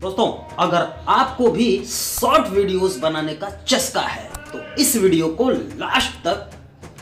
दोस्तों, अगर आपको भी शॉर्ट वीडियोस बनाने का चस्का है तो इस वीडियो को लास्ट तक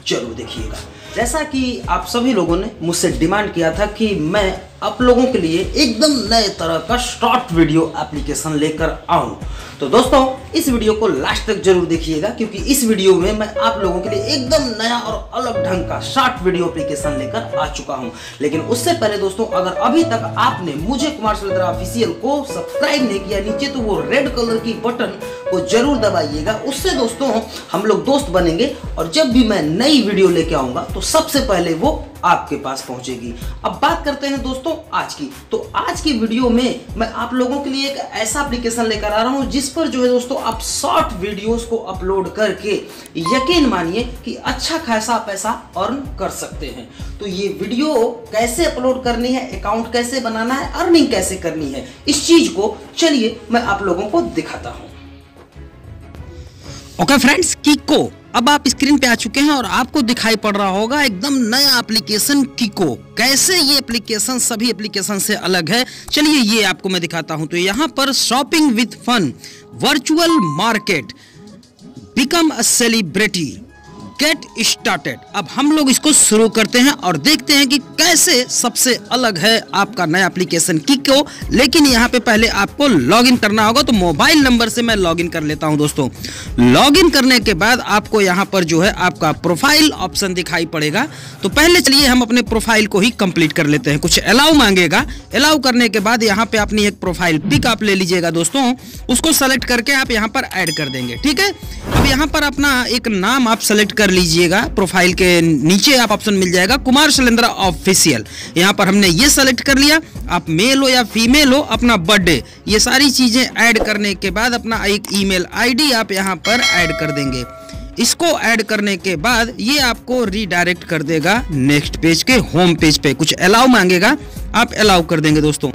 ज़रूर देखिएगा। जैसा कि आप सभी लोगों ने मुझसे डिमांड किया था कि मैं आप लोगों के लिए एकदम नए तरह का शॉर्ट वीडियो एप्लीकेशन लेकर आऊँ। तो दोस्तों, इस वीडियो को लास्ट तक ज़रूर देखिएगा, क्योंकि इस वीडियो में मैं आप लोगों के लिए एकदम नया और अलग ढंग का शॉर्ट वीडियो एप्लीकेशन लेकर आ चुका हूँ। लेकिन उससे पहले दोस्तों, अगर अभी तक आपने मुझे कुमार सुलेद्रा ऑफिशियल को सब्सक्राइब नहीं किया, नीचे तो वो रेड कलर की बटन को ज़रूर दबाइएगा। उससे दोस्तों, हम लोग दोस्त बनेंगे और जब भी मैं नई वीडियो लेके आऊँगा तो सबसे पहले वो आपके पास पहुंचेगी। अब बात करते हैं दोस्तों आज की। तो आज की वीडियो में मैं आप लोगों के लिए एक ऐसा एप्लीकेशन लेकर आ रहा हूँ, जिस पर जो है दोस्तों, आप शॉर्ट वीडियोस को अपलोड करके यकीन मानिए कि अच्छा खासा पैसा अर्न कर सकते हैं। तो ये वीडियो कैसे अपलोड करनी है अकाउंट कैसे बनाना है अर्निंग कैसे करनी है, इस चीज़ को चलिए मैं आप लोगों को दिखाता हूँ। ओके फ्रेंड्स किको अब आप स्क्रीन पे आ चुके हैं और आपको दिखाई पड़ रहा होगा एकदम नया एप्लीकेशन किको कैसे ये एप्लीकेशन सभी एप्लीकेशन से अलग है? चलिए ये आपको मैं दिखाता हूँ। तो यहाँ पर shopping with fun virtual market become a celebrity get started अब हम लोग इसको शुरू करते हैं और देखते हैं कि कैसे सबसे अलग है आपका नया एप्लीकेशन किको लेकिन यहाँ पे पहले आपको लॉगिन करना होगा तो मोबाइल नंबर से मैं लॉगिन कर लेता हूँ दोस्तों। लॉगिन करने के बाद आपको यहाँ पर जो है आपका प्रोफ़ाइल ऑप्शन दिखाई पड़ेगा। तो पहले चलिए हम अपने प्रोफ़ाइल को ही कंप्लीट कर लेते हैं। कुछ अलाउ मांगेगा। अलाउ करने के बाद यहाँ पे अपनी एक प्रोफ़ाइल पिक आप ले लीजिएगा दोस्तों। उसको सेलेक्ट करके आप यहाँ पर ऐड कर देंगे, ठीक है? अब यहाँ पर अपना एक नाम आप सेलेक्ट कर लीजिएगा। प्रोफ़ाइल के नीचे आप ऑप्शन मिल जाएगा। कुमार शैलेंद्रा ऑफिशियल। यहाँ पर हमने ये सेलेक्ट कर लिया, आप मेल हो या फीमेल हो, अपना बर्थडे ये सारी चीज़ें ऐड करने के बाद अपना एक ईमेल आईडी आप यहाँ पर ऐड कर देंगे। इसको ऐड करने के बाद ये आपको रीडायरेक्ट कर देगा नेक्स्ट पेज के होम पेज पे। कुछ अलाउ मांगेगा, आप अलाउ कर देंगे दोस्तों।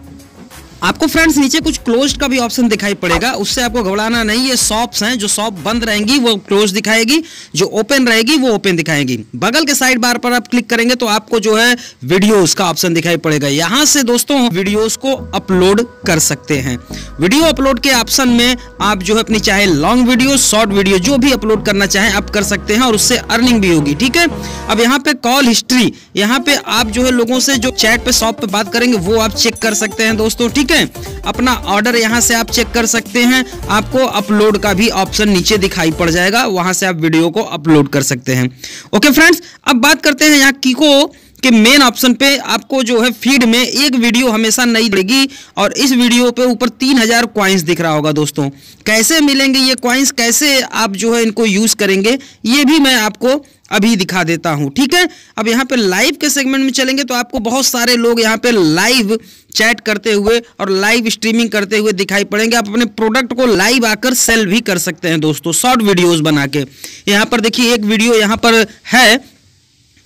आपको फ्रेंड्स, नीचे कुछ क्लोज का भी ऑप्शन दिखाई पड़ेगा। उससे आपको घबराना नहीं ये शॉप्स हैं, जो शॉप बंद रहेंगी, वो क्लोज दिखाएगी। जो ओपन रहेगी, वो ओपन दिखाएगी। बगल के साइड बार पर आप क्लिक करेंगे तो आपको जो है वीडियोस का ऑप्शन दिखाई पड़ेगा। यहाँ से दोस्तों वीडियोस को अपलोड कर सकते हैं। वीडियो अपलोड के ऑप्शन में आप जो है अपनी, चाहे लॉन्ग वीडियो शॉर्ट वीडियो जो भी अपलोड करना चाहें, आप कर सकते हैं और उससे अर्निंग भी होगी, ठीक है? अब यहाँ पे कॉल हिस्ट्री यहाँ पे आप जो है लोगों से जो चैट पे शॉप पे बात करेंगे, वो आप चेक कर सकते हैं दोस्तों, ठीक है? है। अपना ऑर्डर यहाँ से आप चेक कर सकते हैं। आपको अपलोड का भी ऑप्शन नीचे दिखाई पड़ जाएगा। वहाँ से आप वीडियो को अपलोड कर सकते हैं। ओके फ्रेंड्स अब बात करते हैं यहाँ कीको के मेन ऑप्शन पे। आपको जो है फ़ीड में एक वीडियो हमेशा नहीं मिलेगी और इस वीडियो पे ऊपर तीन हज़ार क्वाइंस दिख रहा होगा दोस्तों। कैसे मिलेंगे ये क्वाइंस कैसे आप जो है इनको यूज़ करेंगे? ये भी मैं आपको अभी दिखा देता हूँ, ठीक है? अब यहाँ पे लाइव के सेगमेंट में चलेंगे तो आपको बहुत सारे लोग यहाँ पे लाइव चैट करते हुए और लाइव स्ट्रीमिंग करते हुए दिखाई पड़ेंगे। आप अपने प्रोडक्ट को लाइव आकर सेल भी कर सकते हैं दोस्तों शॉर्ट वीडियोस बना के। यहाँ पर देखिए, एक वीडियो यहाँ पर है,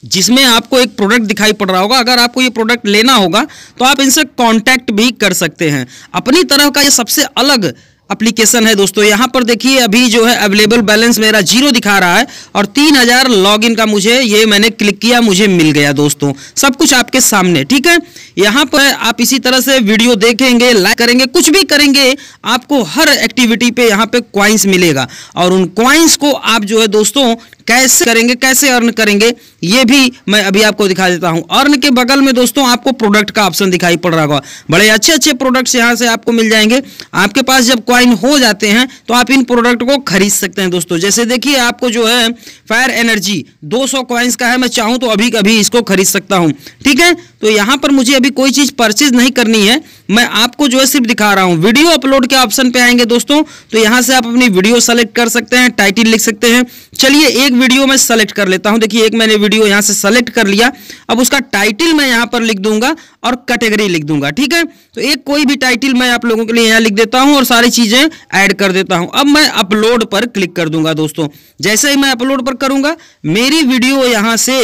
जिसमें आपको एक प्रोडक्ट दिखाई पड़ रहा होगा। अगर आपको ये प्रोडक्ट लेना होगा तो आप इनसे कांटेक्ट भी कर सकते हैं। अपनी तरह का ये सबसे अलग एप्लीकेशन है दोस्तों। यहाँ पर देखिए, अभी जो है अवेलेबल बैलेंस मेरा ज़ीरो दिखा रहा है और तीन हज़ार लॉग का मुझे ये मैंने क्लिक किया, मुझे मिल गया दोस्तों। सब कुछ आपके सामने, ठीक है? यहाँ पर आप इसी तरह से वीडियो देखेंगे लाइक करेंगे, कुछ भी करेंगे, आपको हर एक्टिविटी पे यहाँ पे क्वाइंस मिलेगा। और उन क्वाइंस को आप जो है दोस्तों कैसे करेंगे, कैसे अर्न करेंगे, ये भी मैं अभी आपको दिखा देता हूँ। अर्न के बगल में दोस्तों, आपको प्रोडक्ट का ऑप्शन दिखाई पड़ रहा होगा। बड़े अच्छे अच्छे प्रोडक्ट्स यहाँ से आपको मिल जाएँगे। आपके पास जब क्वाइन हो जाते हैं तो आप इन प्रोडक्ट को खरीद सकते हैं दोस्तों। जैसे देखिए, आपको जो है फायर एनर्जी 200 क्वाइंस का है, मैं चाहूँ तो अभी कभी इसको खरीद सकता हूँ। ठीक है? तो यहाँ पर मुझे अभी कोई चीज़ परचेज नहीं करनी है। मैं आपको जो है, सिर्फ़ दिखा रहा हूँ। वीडियो अपलोड के ऑप्शन पे आएँगे दोस्तों। तो यहाँ से आप अपनी वीडियो सेलेक्ट कर सकते हैं टाइटिल लिख सकते हैं। चलिए, एक वीडियो मैं सेलेक्ट कर लेता हूँ। देखिए, एक मैंने वीडियो यहाँ से सेलेक्ट कर लिया। अब उसका टाइटिल मैं यहाँ पर लिख दूँगा और कैटेगरी लिख दूँगा, ठीक है? तो एक कोई भी टाइटिल मैं आप लोगों के लिए यहाँ लिख देता हूँ और सारी चीज़ें ऐड कर देता हूँ। अब मैं अपलोड पर क्लिक कर दूँगा दोस्तों। जैसे ही मैं अपलोड पर करूँगा, मेरी वीडियो यहाँ से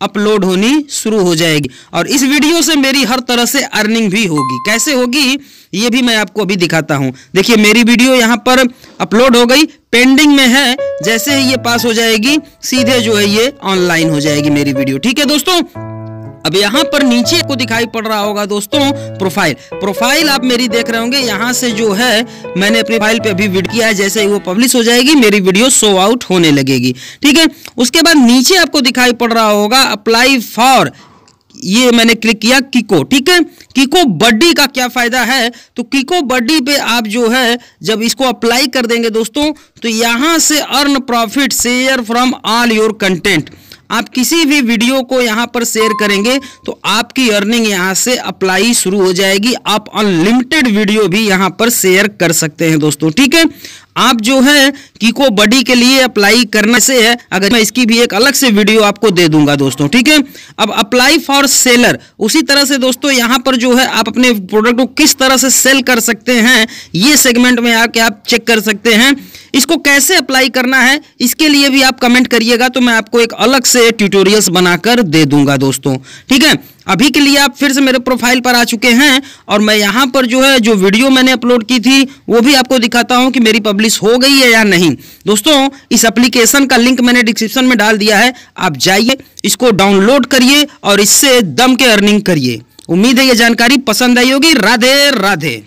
अपलोड होनी शुरू हो जाएगी। और इस वीडियो से मेरी हर तरह से अर्निंग भी होगी। कैसे होगी, ये भी मैं आपको अभी दिखाता हूँ। देखिए, मेरी वीडियो यहाँ पर अपलोड हो गई। पेंडिंग में है, जैसे ही ये पास हो जाएगी, सीधे जो है ये ऑनलाइन हो जाएगी मेरी वीडियो। ठीक है दोस्तों? अब यहाँ पर नीचे को दिखाई पड़ रहा होगा दोस्तों प्रोफ़ाइल प्रोफ़ाइल आप मेरी देख रहे होंगे, यहाँ से जो है, मैंने अपनी फ़ाइल पे अभी वीडियो किया है, जैसे ही वो पब्लिश हो जाएगी, मेरी वीडियो शो आउट होने लगेगी। ठीक है? उसके बाद नीचे आपको दिखाई पड़ रहा होगा अप्लाई फॉर ये मैंने क्लिक किया किको ठीक है? किको बड्डी का क्या फ़ायदा है? तो किको बड्डी पे आप जो है, जब इसको अप्लाई कर देंगे दोस्तों तो यहाँ से earn profit share from all your content आप किसी भी वीडियो को यहाँ पर शेयर करेंगे तो आपकी अर्निंग यहाँ से अप्लाई शुरू हो जाएगी। आप अनलिमिटेड वीडियो भी यहाँ पर शेयर कर सकते हैं दोस्तों, ठीक है? आप जो है कीको बडी के लिए अप्लाई करने से है। अगर मैं इसकी भी एक अलग से वीडियो आपको दे दूँगा दोस्तों, ठीक है? अब अप्लाई फॉर सेलर उसी तरह से दोस्तों यहाँ पर जो है, आप अपने प्रोडक्ट को किस तरह से सेल कर सकते हैं, ये सेगमेंट में आके आप चेक कर सकते हैं। इसको कैसे अप्लाई करना है, इसके लिए भी आप कमेंट करिएगा तो मैं आपको एक अलग से ट्यूटोरियल्स बनाकर दे दूँगा दोस्तों, ठीक है? अभी के लिए आप फिर से मेरे प्रोफ़ाइल पर आ चुके हैं और मैं यहाँ पर जो है, जो वीडियो मैंने अपलोड की थी, वो भी आपको दिखाता हूँ कि मेरी पब्लिश हो गई है या नहीं। दोस्तों, इस एप्लीकेशन का लिंक मैंने डिस्क्रिप्शन में डाल दिया है। आप जाइए, इसको डाउनलोड करिए और इससे दम के अर्निंग करिए। उम्मीद है ये जानकारी पसंद आई होगी। राधे राधे।